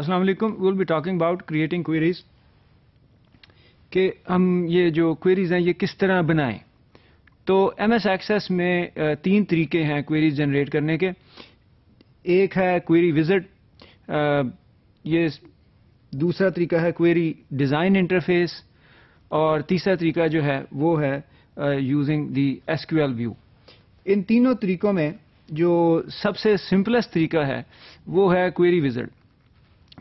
السلام علیکم will be talking about creating queries کہ ہم یہ جو کوئریز ہیں، یہ کس طرح بنائیں؟ تو ایم ایس ایکسیس میں تین طریقے ہیں کوئریز جنریٹ کرنے کے۔ ایک ہے کوئری وزٹ یہ دوسرا طریقہ ہے کوئری ڈیزائن انٹرفیس اور تیسرا طریقہ جو ہے وہ ہے using the S Q L view ان تینوں طریقوں میں جو سب سے سمپلسٹ طریقہ ہے، وہ ہے کوئری وزٹ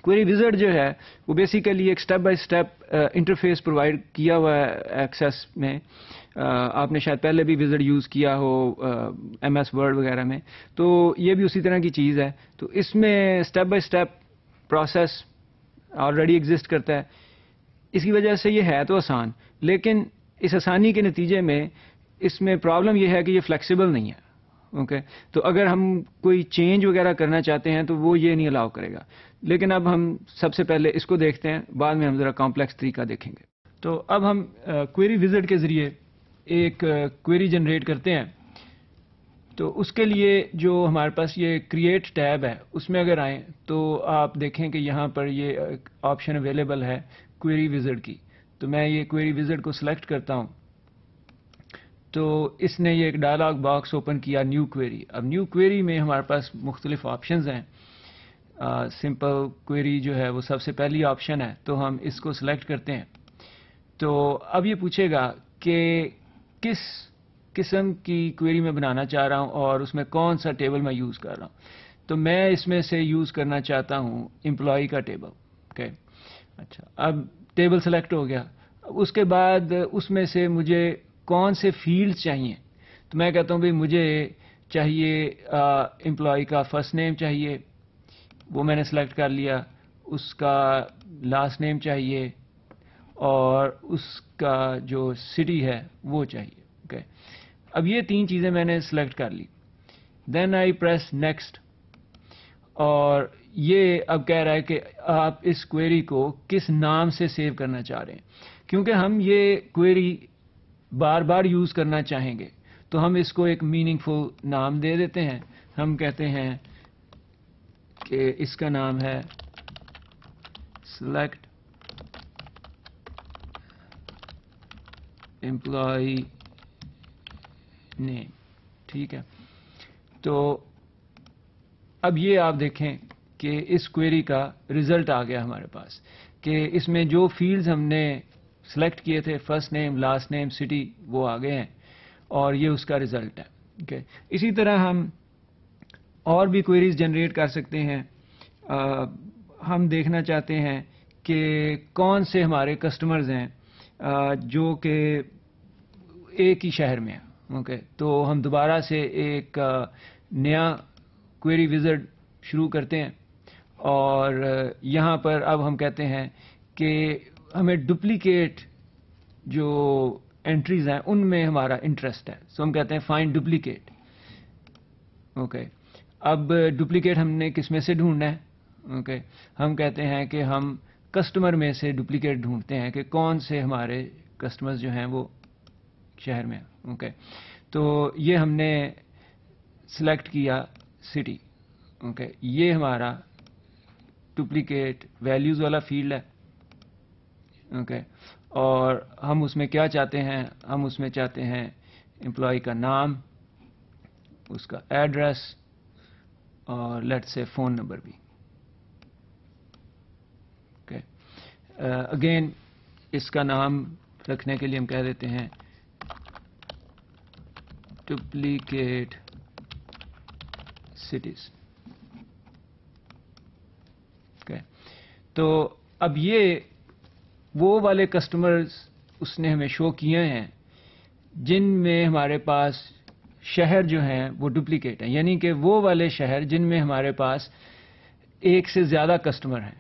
کوئری وزٹ جو ہے، وہ بیسیکلی ایک step by step interface provide کیا ہوا ہے ایکسیس میں. Uh, آپ نے شاید پہلے بھی وزٹ یوز کیا ہو ایم ایس ورڈ وغیرہ میں. تو یہ بھی اسی طرح کی چیز ہے. تو اس میں step by step process already exist کرتا ہے. اس کی وجہ سے یہ ہے تو آسان. لیکن اس آسانی کے نتیجے میں اس میں پرابلم یہ ہے کہ یہ فلیکسیبل نہیں ہے. Okay okay. تو اگر ہم کوئی چینج وغیرہ کرنا چاہتے ہیں تو وہ یہ نہیں الاؤ کرے گا۔ لیکن اب ہم سب سے پہلے اس کو دیکھتے ہیں، بعد میں ہم ذرا کمپلیکس طریقہ دیکھیں گے۔ تو اب ہم کوئری وزٹ کے ذریعے ایک کوئری جنریٹ کرتے ہیں۔ تو اس کے لیے جو ہمارے پاس یہ کریٹ ٹیب ہے، اس میں اگر آئیں تو آپ دیکھیں کہ یہاں پر یہ آپشن اویلیبل ہے کوئری وزٹ کی۔ تو میں یہ کوئری وزٹ کو سلیکٹ کرتا ہوں۔ تو اس نے یہ ایک ڈائلاگ باکس اوپن کیا نیو کوئری اب نیو کوئری میں ہمارے پاس مختلف آپشنز ہیں. سمپل کوئری جو ہے وہ سب سے پہلی آپشن ہے. تو ہم اس کو سلیکٹ کرتے ہیں. تو اب یہ پوچھے گا کہ کس قسم کی کوئری میں بنانا چاہ رہا ہوں اور اس میں کون سا ٹیبل میں یوز کر رہا ہوں؟ تو میں اس میں سے یوز کرنا چاہتا ہوں امپلائی کا ٹیبل اوکے اچھا. اب ٹیبل سلیکٹ ہو گیا. اس کے بعد اس میں سے مجھے کون سے فیلڈ چاہیے؟ تو میں کہتا ہوں بھائی، مجھے چاہیے امپلائی کا فرسٹ نیم چاہیے، وہ میں نے سلیکٹ کر لیا، اس کا لاسٹ نیم چاہیے، اور اس کا جو سٹی ہے، وہ چاہیے اوکے اب یہ تین چیزیں میں نے سلیکٹ کر لی۔ دین آئی پریس نیکسٹ اور یہ اب کہہ رہا ہے کہ آپ اس کوئری کو کس نام سے سیو کرنا چاہ رہے ہیں؟ کیونکہ ہم یہ کوئری بار بار یوز کرنا چاہیں گے، تو ہم اس کو ایک میننگ فل نام دے دیتے ہیں۔ ہم کہتے ہیں کہ اس کا نام ہے سلیکٹ امپلائی نیم ٹھیک ہے۔ تو اب یہ آپ دیکھیں کہ اس کوئری کا ریزلٹ آ گیا ہمارے پاس کہ اس میں جو فیلڈز ہم نے سلیکٹ کیے تھے first name last name city وہ آگے ہیں اور یہ اس کا ریزلٹ ہے okay. اسی طرح ہم اور بھی کوئریز جنریٹ کر سکتے ہیں آ, ہم دیکھنا چاہتے ہیں کہ کون سے ہمارے کسٹمرز ہیں آ, جو کہ ایک ہی شہر میں ہیں اوکے okay. تو ہم دوبارہ سے ایک آ, نیا کوئری وزٹ شروع کرتے ہیں اور یہاں پر اب ہم کہتے ہیں کہ ہمیں ڈپلیکیٹ جو انٹریز ہیں، ان میں ہمارا انٹرسٹ ہے۔ سو ہم کہتے ہیں فائن ڈپلیکیٹ اوکے اب ڈپلیکیٹ ہم نے کس میں سے ڈھونڈنا ہے؟ اوکے ہم کہتے ہیں کہ ہم کسٹمر میں سے ڈپلیکیٹ ڈھونڈتے ہیں کہ کون سے ہمارے کسٹمر جو ہیں وہ شہر میں اوکے تو یہ ہم نے سلیکٹ کیا سٹی اوکے یہ ہمارا ڈپلیکیٹ ویلیوز والا فیلڈ ہے۔ اوکے اور ہم اس میں کیا چاہتے ہیں؟ ہم اس میں چاہتے ہیں امپلائی کا نام، اس کا ایڈریس اور لیٹ سے فون نمبر بھی. اوکے اگین uh, اس کا نام رکھنے کے لیے ہم کہہ دیتے ہیں ڈپلیکیٹ سٹیز تو اب یہ وہ والے کسٹمرز اس نے ہمیں شو کیے ہیں جن میں ہمارے پاس شہر جو ہیں وہ ڈپلیکیٹ ہیں۔ یعنی کہ وہ والے شہر جن میں ہمارے پاس ایک سے زیادہ کسٹمر ہیں۔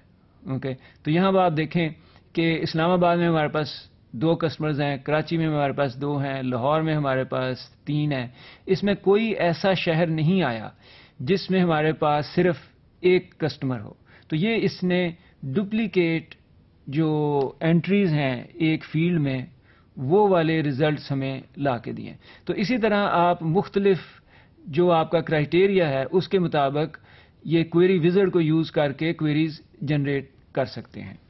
اوکے تو یہاں آپ دیکھیں کہ اسلام آباد میں ہمارے پاس دو کسٹمرز ہیں، کراچی میں ہمارے پاس دو ہیں، لاہور میں ہمارے پاس تین ہیں۔ اس میں کوئی ایسا شہر نہیں آیا جس میں ہمارے پاس صرف ایک کسٹمر ہو۔ تو یہ اس نے ڈپلیکیٹ جو انٹریز ہیں ایک فیلڈ میں، وہ والے ریزلٹس ہمیں لا کے دیے۔ تو اسی طرح آپ مختلف جو آپ کا کرائٹیریا ہے، اس کے مطابق یہ کوئری وزرڈ کو یوز کر کے کوئریز جنریٹ کر سکتے ہیں۔